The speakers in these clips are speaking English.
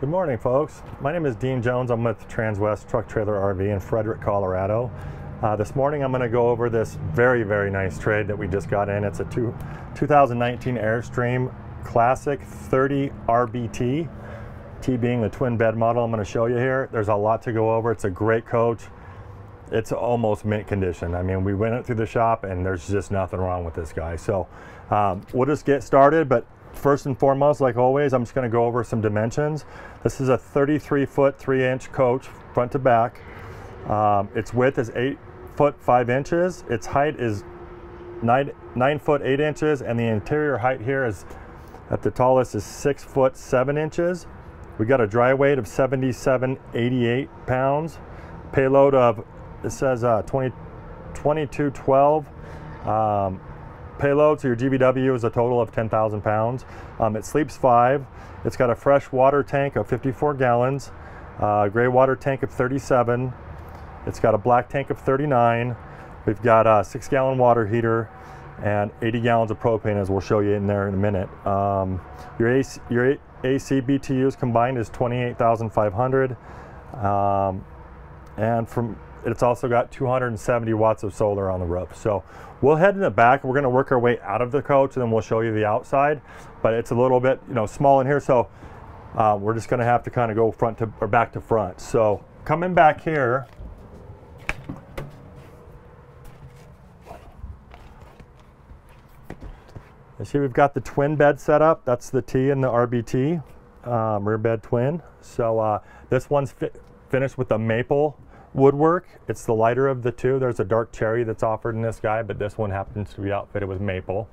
Good morning, folks. My name is Dean Jones. I'm with Transwest Truck Trailer RV in Frederick, Colorado. Uh, this morning I'm going to go over this very, very nice trade that we just got in. It's a two, 2019 Airstream Classic 30 RBT, T being the twin bed model I'm going to show you here. There's a lot to go over. It's a great coach. It's almost mint condition. I mean, we went through the shop and there's just nothing wrong with this guy. So um, we'll just get started, but First and foremost, like always, I'm just gonna go over some dimensions. This is a 33 foot, three inch coach, front to back. Um, its width is eight foot, five inches. Its height is nine, nine foot, eight inches, and the interior height here is, at the tallest, is six foot, seven inches. We got a dry weight of 77, 88 pounds. Payload of, it says uh, 20, 2212. Um, payload, so your GVW is a total of 10,000 pounds. Um, it sleeps five. It's got a fresh water tank of 54 gallons, uh, gray water tank of 37. It's got a black tank of 39. We've got a six gallon water heater and 80 gallons of propane as we'll show you in there in a minute. Um, your, AC, your AC BTUs combined is 28,500. Um, and from it's also got 270 watts of solar on the roof. So we'll head in the back. We're gonna work our way out of the coach and then we'll show you the outside. But it's a little bit, you know, small in here. So uh, we're just gonna have to kind of go front to, or back to front. So coming back here, You see we've got the twin bed set up. That's the T and the RBT, um, rear bed twin. So uh, this one's fi finished with a maple woodwork. It's the lighter of the two. There's a dark cherry that's offered in this guy, but this one happens to be outfitted with maple.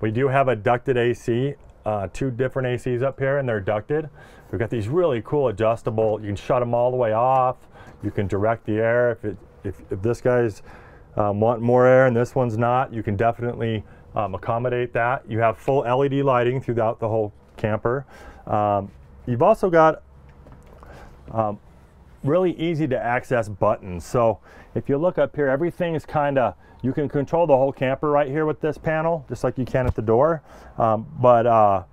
We do have a ducted AC, uh, two different ACs up here, and they're ducted. We've got these really cool adjustable, you can shut them all the way off. You can direct the air. If, it, if, if this guy's um, want more air and this one's not, you can definitely um, accommodate that. You have full LED lighting throughout the whole camper. Um, you've also got um, really easy to access buttons. So if you look up here, everything is kind of, you can control the whole camper right here with this panel, just like you can at the door. Um, but uh,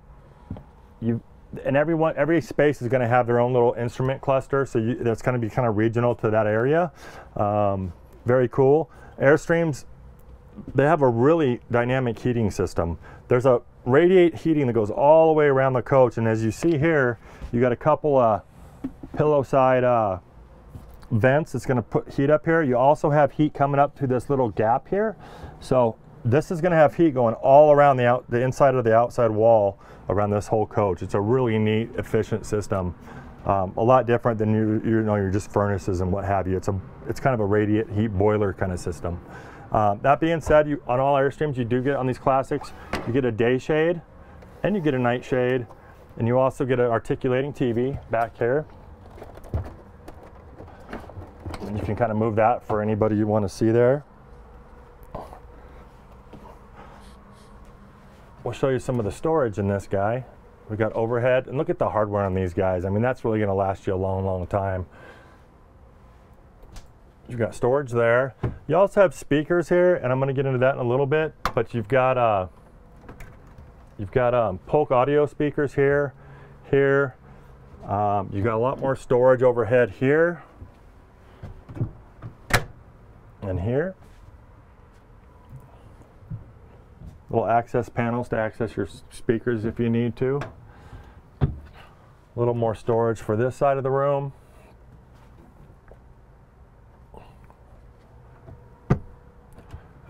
you, and everyone, every space is going to have their own little instrument cluster. So you, that's going to be kind of regional to that area. Um, very cool. Airstreams, they have a really dynamic heating system. There's a radiate heating that goes all the way around the coach. And as you see here, you got a couple of pillow side uh, vents it's going to put heat up here. You also have heat coming up to this little gap here. So this is going to have heat going all around the out, the inside of the outside wall around this whole coach. It's a really neat, efficient system. Um, a lot different than you, you know, your just furnaces and what have you. It's a, it's kind of a radiant heat boiler kind of system. Um, that being said, you, on all Airstreams, you do get on these classics, you get a day shade and you get a night shade, and you also get an articulating TV back here. And you can kind of move that for anybody you want to see there. We'll show you some of the storage in this guy. We've got overhead, and look at the hardware on these guys. I mean, that's really going to last you a long, long time. You've got storage there. You also have speakers here, and I'm going to get into that in a little bit. But you've got uh, you've got um, Polk audio speakers here, here. Um, you've got a lot more storage overhead here and here. Little access panels to access your speakers if you need to. A little more storage for this side of the room.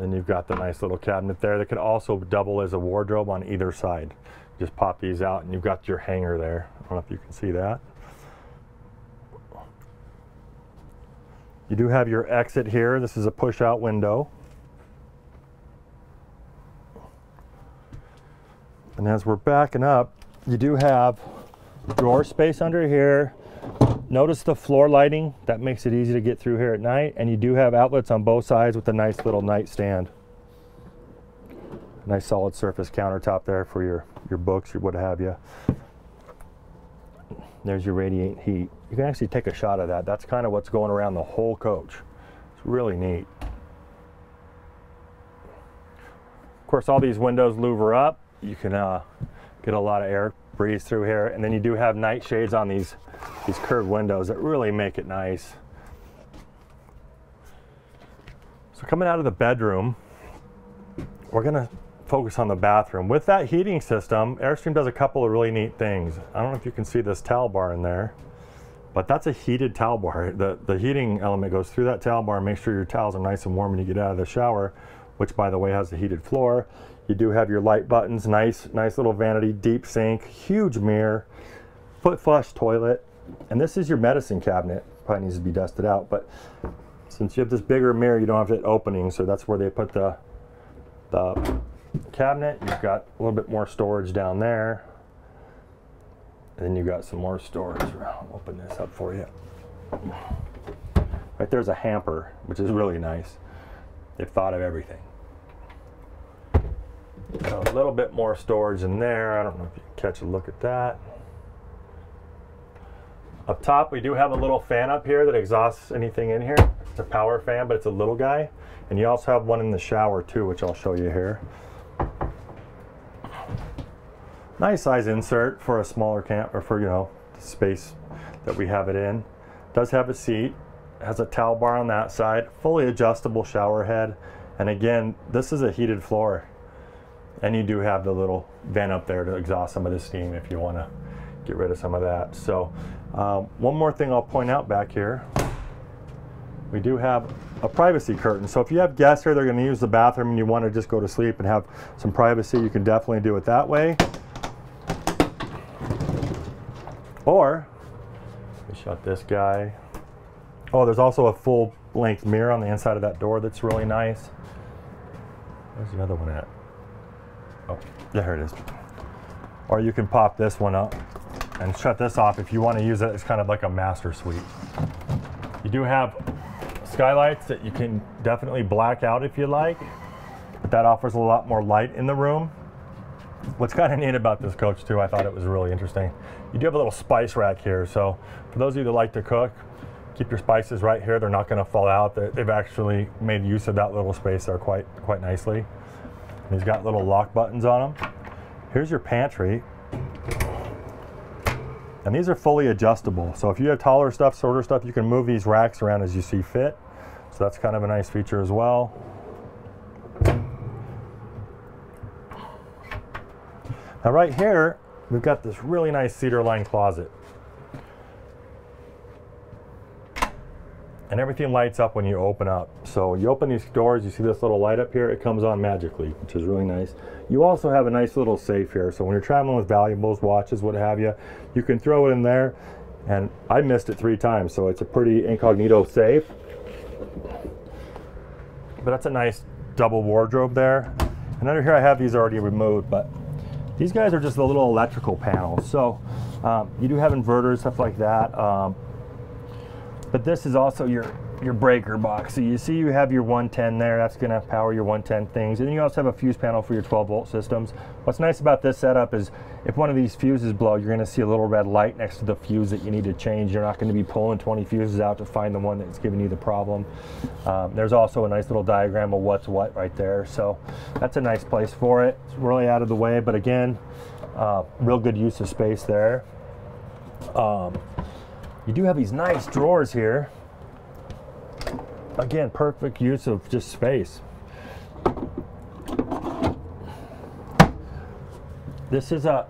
Then you've got the nice little cabinet there that could also double as a wardrobe on either side. Just pop these out and you've got your hanger there. I don't know if you can see that. You do have your exit here. This is a push out window. And as we're backing up, you do have drawer space under here. Notice the floor lighting. That makes it easy to get through here at night. And you do have outlets on both sides with a nice little nightstand. Nice solid surface countertop there for your, your books, your what have you. There's your radiant heat. You can actually take a shot of that. That's kind of what's going around the whole coach. It's really neat. Of course, all these windows louver up. You can uh, get a lot of air breeze through here. And then you do have night shades on these, these curved windows that really make it nice. So coming out of the bedroom, we're gonna focus on the bathroom. With that heating system, Airstream does a couple of really neat things. I don't know if you can see this towel bar in there, but that's a heated towel bar. The, the heating element goes through that towel bar make sure your towels are nice and warm when you get out of the shower, which by the way has the heated floor. You do have your light buttons, nice, nice little vanity, deep sink, huge mirror, foot flush toilet, and this is your medicine cabinet. Probably needs to be dusted out, but since you have this bigger mirror, you don't have it opening, so that's where they put the the cabinet. You've got a little bit more storage down there. And then you've got some more storage. I'll open this up for you. Right there's a hamper, which is really nice. They've thought of everything. A little bit more storage in there. I don't know if you can catch a look at that. Up top, we do have a little fan up here that exhausts anything in here. It's a power fan, but it's a little guy. And you also have one in the shower too, which I'll show you here. Nice size insert for a smaller camp or for, you know, the space that we have it in. Does have a seat, has a towel bar on that side, fully adjustable shower head. And again, this is a heated floor. And you do have the little vent up there to exhaust some of the steam if you want to get rid of some of that. So um, one more thing I'll point out back here. We do have a privacy curtain. So if you have guests here, they're going to use the bathroom and you want to just go to sleep and have some privacy, you can definitely do it that way. Or, let me shut this guy. Oh, there's also a full length mirror on the inside of that door that's really nice. Where's the other one at? Oh, there it is. Or you can pop this one up and shut this off if you want to use it as kind of like a master suite. You do have skylights that you can definitely black out if you like, but that offers a lot more light in the room. What's kind of neat about this coach too, I thought it was really interesting. You do have a little spice rack here. So for those of you that like to cook, keep your spices right here. They're not going to fall out. They've actually made use of that little space there quite, quite nicely. He's got little lock buttons on them. Here's your pantry. And these are fully adjustable. So if you have taller stuff, shorter stuff, you can move these racks around as you see fit. So that's kind of a nice feature as well. Now right here, we've got this really nice cedar lined closet. And everything lights up when you open up. So you open these doors, you see this little light up here, it comes on magically, which is really nice. You also have a nice little safe here. So when you're traveling with valuables, watches, what have you, you can throw it in there. And I missed it three times, so it's a pretty incognito safe. But that's a nice double wardrobe there. And under here I have these already removed, but these guys are just the little electrical panels. So um, you do have inverters, stuff like that. Um, but this is also your your breaker box. So you see you have your 110 there, that's gonna power your 110 things. And then you also have a fuse panel for your 12 volt systems. What's nice about this setup is if one of these fuses blow, you're gonna see a little red light next to the fuse that you need to change. You're not gonna be pulling 20 fuses out to find the one that's giving you the problem. Um, there's also a nice little diagram of what's what right there. So that's a nice place for it. It's really out of the way, but again, uh, real good use of space there. Um, you do have these nice drawers here again, perfect use of just space. This is a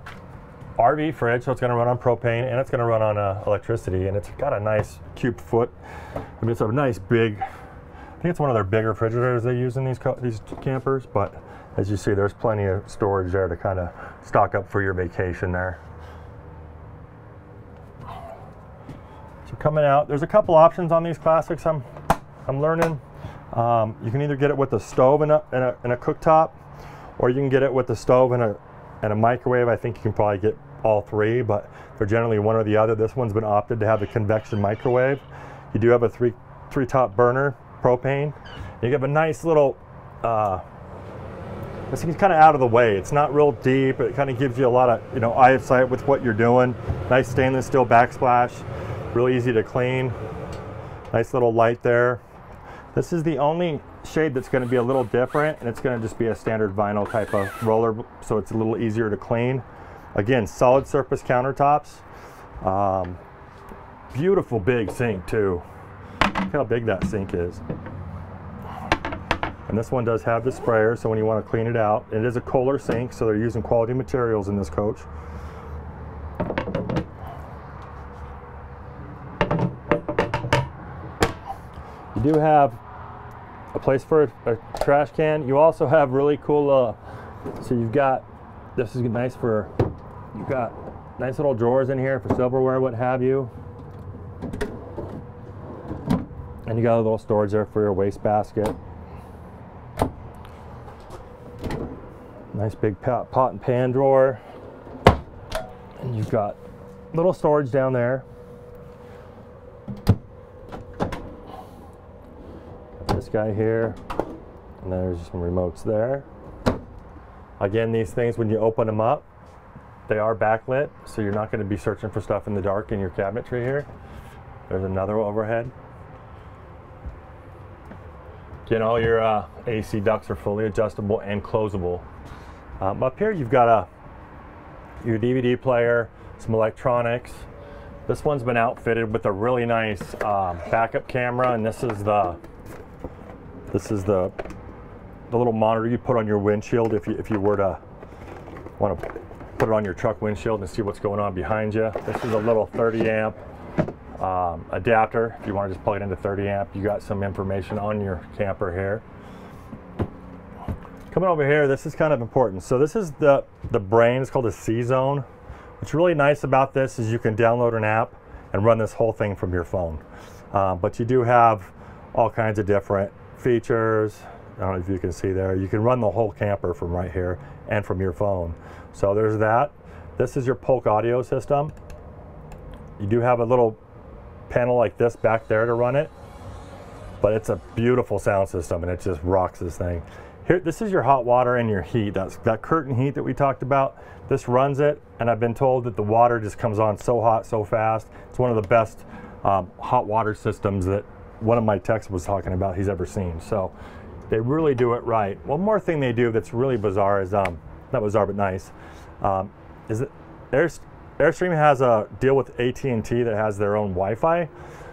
RV fridge, so it's going to run on propane and it's going to run on uh, electricity, and it's got a nice cube foot. I mean, it's a nice big. I think it's one of their bigger refrigerators they use in these these campers, but as you see, there's plenty of storage there to kind of stock up for your vacation there. So coming out, there's a couple options on these classics. I'm I'm learning. Um, you can either get it with a stove and a, and a, and a cooktop, or you can get it with a stove and a, and a microwave. I think you can probably get all three, but they're generally one or the other. This one's been opted to have the convection microwave. You do have a three, three top burner, propane. You have a nice little, uh, this thing's kind of out of the way. It's not real deep. It kind of gives you a lot of, you know, eye sight with what you're doing. Nice stainless steel backsplash, really easy to clean. Nice little light there. This is the only shade that's going to be a little different and it's going to just be a standard vinyl type of roller so it's a little easier to clean. Again, solid surface countertops. Um, beautiful big sink too. Look how big that sink is. And this one does have the sprayer, so when you want to clean it out, it is a Kohler sink, so they're using quality materials in this coach. Do have a place for a, trash can. You also have really cool, uh, so you've got, this is nice for, you've got nice little drawers in here for silverware, what have you. And you got a little storage there for your waste basket. Nice big pot and pan drawer. And you've got little storage down there. This guy here. And there's some remotes there. Again, these things, when you open them up, they are backlit, so you're not going to be searching for stuff in the dark in your cabinetry here. There's another overhead. Again, all your uh, AC ducts are fully adjustable and closable. Um, up here you've got a your DVD player, some electronics. This one's been outfitted with a really nice um, backup camera, and this is the this is the the little monitor you put on your windshield if you if you were to want to put it on your truck windshield and see what's going on behind you. This is a little 30 amp um, adapter. If you want to just plug it into 30 amp, you got some information on your camper here. Coming over here, this is kind of important. So this is the, the brain, it's called a C-Zone. What's really nice about this is you can download an app and run this whole thing from your phone. Uh, but you do have all kinds of different features. I don't know if you can see there. You can run the whole camper from right here and from your phone. So there's that. This is your Polk audio system. You do have a little panel like this back there to run it, but it's a beautiful sound system and it just rocks this thing. Here, this is your hot water and your heat. That's that curtain heat that we talked about. This runs it, and I've been told that the water just comes on so hot, so fast. It's one of the best um, hot water systems that one of my techs was talking about he's ever seen. So they really do it right. One more thing they do that's really bizarre is, um, not bizarre but nice, um, is that Airstream has a deal with AT&T that has their own Wi-Fi.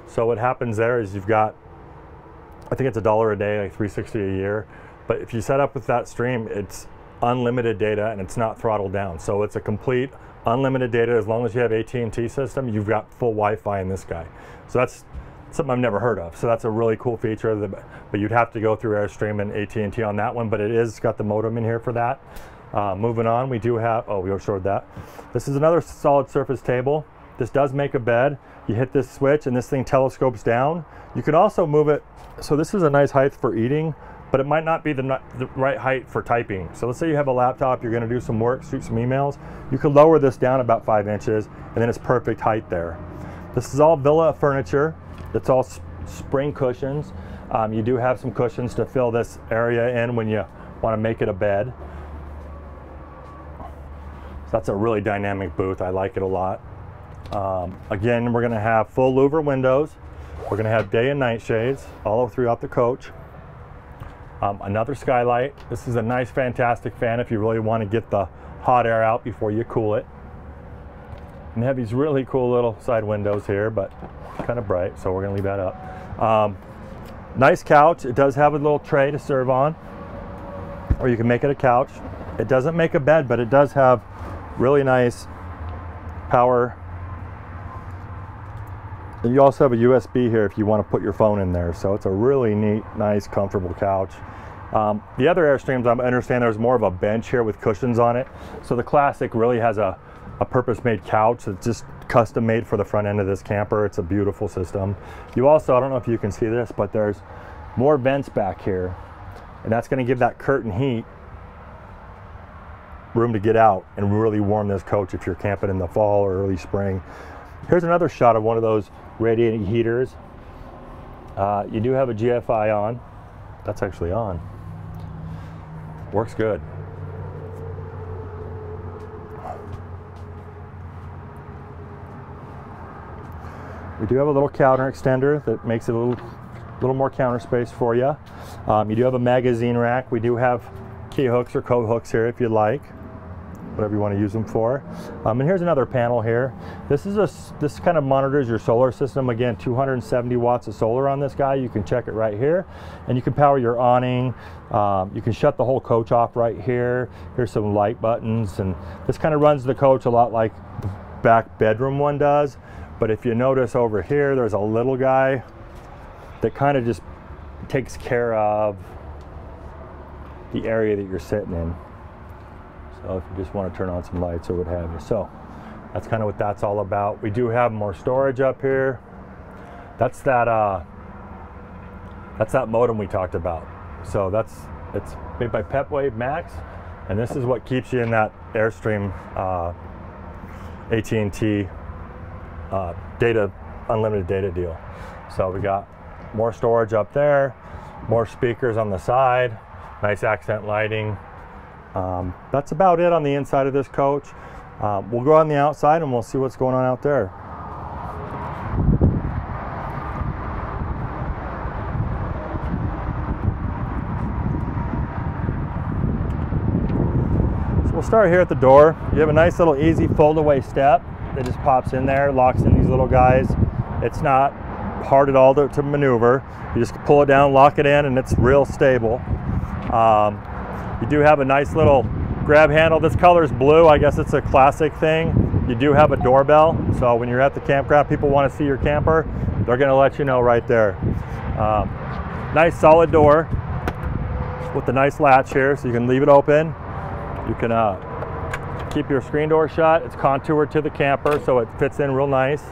So what happens there is you've got, I think it's a dollar a day, like 360 a year. But if you set up with that stream, it's unlimited data and it's not throttled down. So it's a complete unlimited data. As long as you have AT&T system, you've got full Wi-Fi in this guy. So that's something I've never heard of. So that's a really cool feature. But you'd have to go through Airstream and AT&T on that one. But it is got the modem in here for that. Uh, moving on, we do have, oh, we showed that. This is another solid surface table. This does make a bed. You hit this switch and this thing telescopes down. You can also move it, so this is a nice height for eating, but it might not be the, the right height for typing. So let's say you have a laptop, you're gonna do some work, shoot some emails. You can lower this down about five inches and then it's perfect height there. This is all Villa furniture. It's all spring cushions. Um, you do have some cushions to fill this area in when you wanna make it a bed. So That's a really dynamic booth. I like it a lot. Um, again, we're gonna have full louver windows. We're gonna have day and night shades all throughout the coach. Um, another skylight. This is a nice, fantastic fan if you really wanna get the hot air out before you cool it. And have these really cool little side windows here, but kind of bright, so we're gonna leave that up. Um, nice couch. It does have a little tray to serve on, or you can make it a couch. It doesn't make a bed, but it does have really nice power. And you also have a USB here if you want to put your phone in there. So it's a really neat, nice, comfortable couch. Um, the other Airstreams, I understand there's more of a bench here with cushions on it. So the Classic really has a, a purpose-made couch that's just custom made for the front end of this camper. It's a beautiful system. You also, I don't know if you can see this, but there's more vents back here. And that's gonna give that curtain heat room to get out and really warm this coach if you're camping in the fall or early spring. Here's another shot of one of those radiating heaters. Uh, you do have a GFI on. That's actually on. Works good. We do have a little counter extender that makes it a little, little more counter space for you. Um, you do have a magazine rack. We do have key hooks or coat hooks here if you'd like. whatever you want to use them for. Um, and here's another panel here. This is a this kind of monitors your solar system. Again, 270 watts of solar on this guy. You can check it right here, and you can power your awning. Um, you can shut the whole coach off right here. Here's some light buttons, and this kind of runs the coach a lot like the back bedroom one does. But if you notice over here, there's a little guy that kind of just takes care of the area that you're sitting in. So if you just want to turn on some lights or what have you. So that's kind of what that's all about. We do have more storage up here. That's that uh, that's that modem we talked about. So that's it's made by Pepwave Max, and this is what keeps you in that Airstream uh, AT&T uh, data unlimited data deal. So we got more storage up there, more speakers on the side, nice accent lighting. Um, that's about it on the inside of this coach. Uh, we'll go on the outside and we'll see what's going on out there. So we'll start here at the door. You have a nice little easy fold away step that just pops in there, locks in these little guys. It's not hard at all to, to maneuver. You just pull it down, lock it in, and it's real stable. Um, you do have a nice little grab handle. This color is blue. I guess it's a classic thing. You do have a doorbell. So when you're at the campground, people want to see your camper. They're going to let you know right there. Um, nice solid door with a nice latch here. So you can leave it open. You can uh, keep your screen door shut. It's contoured to the camper so it fits in real nice.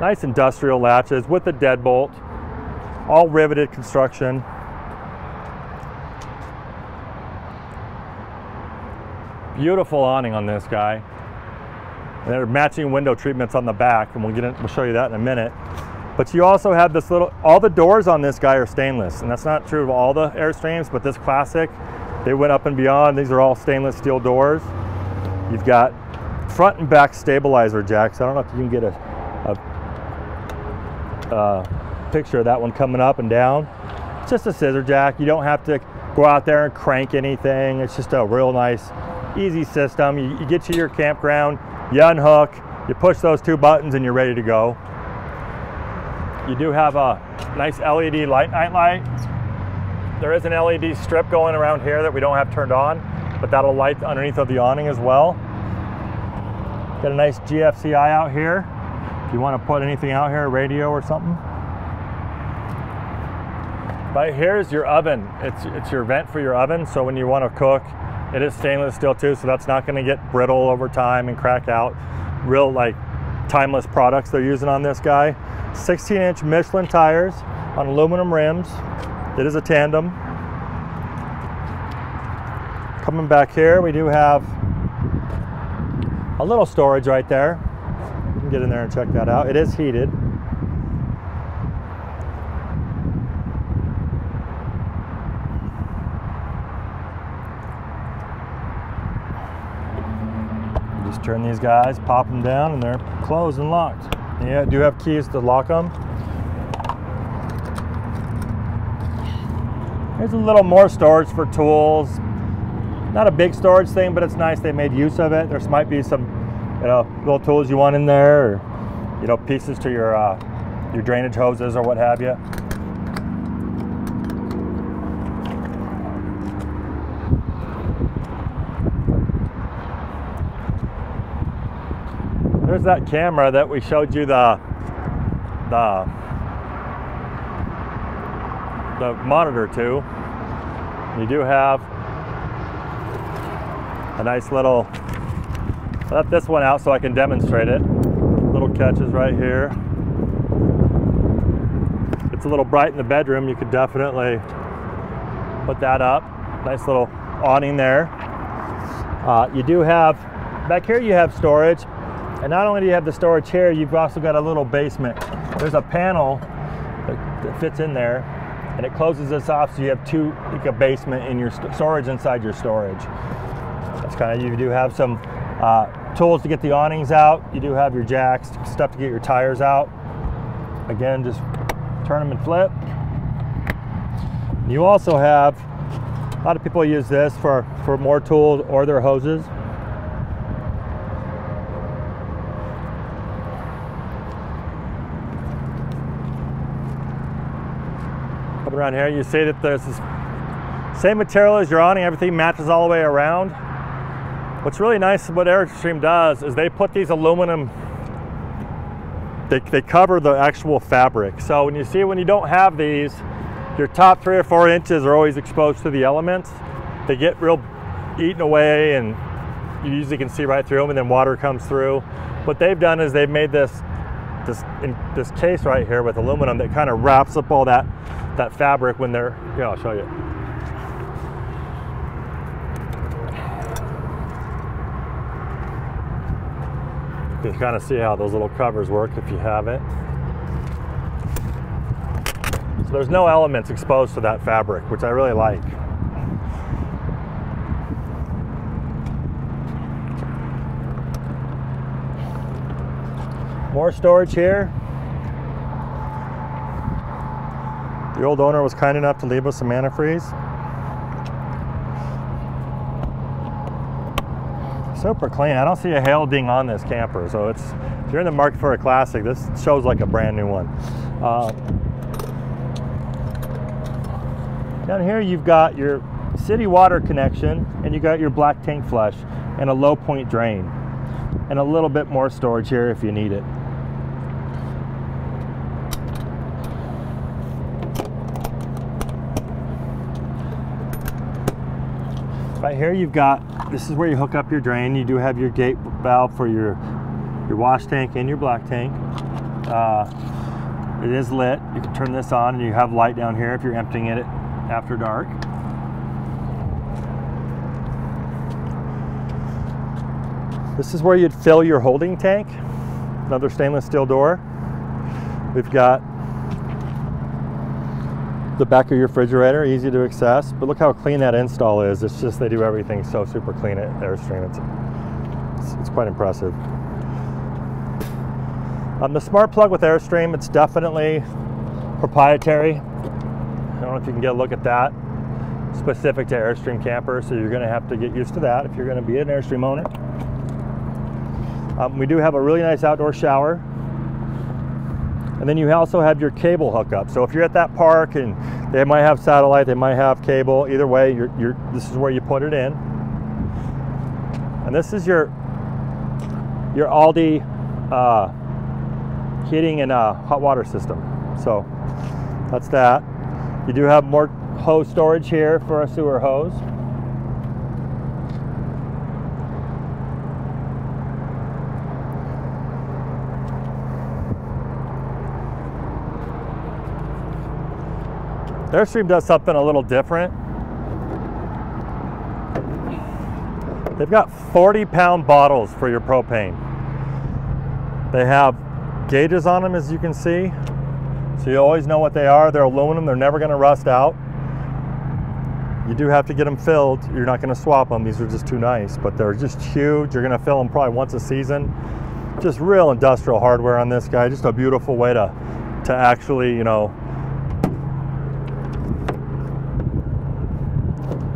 Nice industrial latches with the deadbolt, all riveted construction. Beautiful awning on this guy. And there are matching window treatments on the back, and we'll get in, we'll show you that in a minute. But you also have this little, all the doors on this guy are stainless, and that's not true of all the Airstreams, but this classic, they went up and beyond. These are all stainless steel doors. You've got front and back stabilizer jacks. I don't know if you can get a, a uh, picture of that one coming up and down. It's just a scissor jack. You don't have to go out there and crank anything. It's just a real nice, easy system. You, you get to your campground, you unhook, you push those two buttons and you're ready to go. You do have a nice LED light night light. There is an LED strip going around here that we don't have turned on, but that'll light underneath of the awning as well. Got a nice GFCI out here. If you want to put anything out here, a radio or something. Right here's your oven. It's, it's your vent for your oven. So when you want to cook, it is stainless steel too, so that's not going to get brittle over time and crack out. Real like timeless products they're using on this guy. 16 inch Michelin tires on aluminum rims. It is a tandem. Coming back here, we do have a little storage right there. You can get in there and check that out. It is heated. Just turn these guys, pop them down, and they're closed and locked. Yeah, do you have keys to lock them. There's a little more storage for tools. Not a big storage thing, but it's nice they made use of it. There might be some, you know, little tools you want in there, or you know, pieces to your uh, your drainage hoses or what have you. That camera that we showed you the the the monitor to. You do have a nice little I left this one out so I can demonstrate it. Little catches right here. It's a little bright in the bedroom. You could definitely put that up. Nice little awning there. Uh, you do have, back here you have storage. And not only do you have the storage here, you've also got a little basement. There's a panel that, that fits in there and it closes this off so you have two, like a basement in your st storage inside your storage. That's kind of, you do have some uh, tools to get the awnings out. You do have your jacks, stuff to get your tires out. Again, just turn them and flip. You also have, a lot of people use this for, for more tools or their hoses. Around here, you see that there's this same material as your awning, everything matches all the way around. What's really nice what Airstream does is they put these aluminum, they, they cover the actual fabric. So when you see when you don't have these, your top three or four inches are always exposed to the elements. They get real eaten away and you usually can see right through them and then water comes through. What they've done is they've made this this in this case right here with aluminum that kind of wraps up all that that fabric when they're yeah I'll show you. You can kind of see how those little covers work if you have it. So there's no elements exposed to that fabric which I really like. More storage here. The old owner was kind enough to leave us some antifreeze. Super clean. I don't see a hail ding on this camper, so it's if you're in the market for a classic, this shows like a brand new one. Uh, down here you've got your city water connection and you got your black tank flush and a low point drain and a little bit more storage here if you need it. Here you've got, this is where you hook up your drain. You do have your gate valve for your, your wash tank and your black tank. Uh, it is lit. You can turn this on and you have light down here if you're emptying it after dark. This is where you'd fill your holding tank. Another stainless steel door. We've got the back of your refrigerator, easy to access. But look how clean that install is. It's just they do everything so super clean at Airstream. It's, it's, it's quite impressive. Um, the smart plug with Airstream, it's definitely proprietary. I don't know if you can get a look at that. Specific to Airstream camper, so you're gonna have to get used to that if you're gonna be an Airstream owner. Um, we do have a really nice outdoor shower and then you also have your cable hookup. So if you're at that park and they might have satellite, they might have cable, either way, you're, you're, this is where you put it in. And this is your, your Alde uh, heating and uh, hot water system. So that's that. You do have more hose storage here for a sewer hose. Airstream does something a little different. They've got 40 pound bottles for your propane. They have gauges on them as you can see. So you always know what they are. They're aluminum, they're never gonna rust out. You do have to get them filled. You're not gonna swap them. These are just too nice, but they're just huge. You're gonna fill them probably once a season. Just real industrial hardware on this guy. Just a beautiful way to, to actually, you know,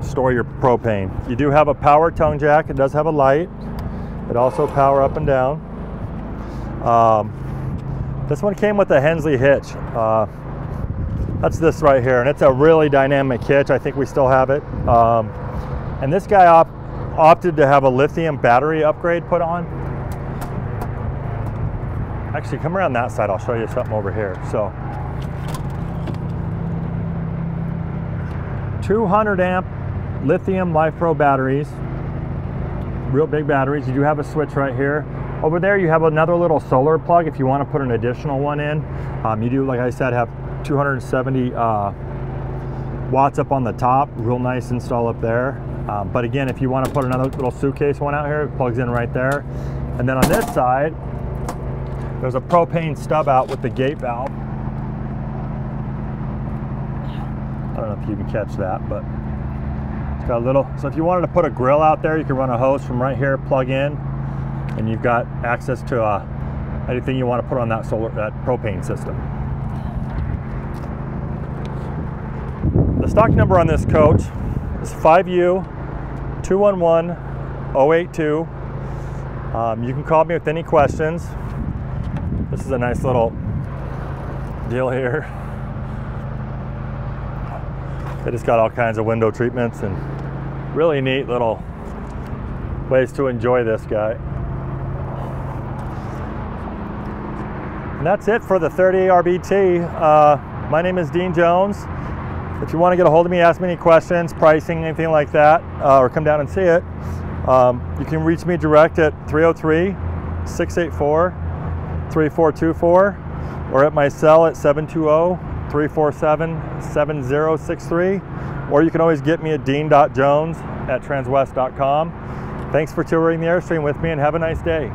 store your propane. You do have a power tongue jack. It does have a light. It also power up and down. Um, this one came with a Hensley hitch. Uh, that's this right here, and it's a really dynamic hitch. I think we still have it. Um, and this guy op opted to have a lithium battery upgrade put on. Actually, come around that side. I'll show you something over here. So, 200 amp lithium LiFePro batteries, real big batteries. You do have a switch right here. Over there you have another little solar plug if you want to put an additional one in. Um, you do, like I said, have 270 uh, watts up on the top. Real nice install up there. Um, but again, if you want to put another little suitcase one out here, it plugs in right there. And then on this side, there's a propane stub out with the gate valve. I don't know if you can catch that, but it's got a little, so if you wanted to put a grill out there, you can run a hose from right here, plug in, and you've got access to uh, anything you want to put on that solar, that propane system. the stock number on this coach is 5U 211 082. Um, you can call me with any questions. This is a nice little deal here. They just got all kinds of window treatments and really neat little ways to enjoy this guy. And that's it for the 30 RBT. Uh, my name is Dean Jones. If you want to get a hold of me, ask me any questions, pricing, anything like that, uh, or come down and see it, um, you can reach me direct at 303 684 3424 or at my cell at 720 347 7063. Or you can always get me at dean.jones at transwest.com. Thanks for touring the Airstream with me and have a nice day.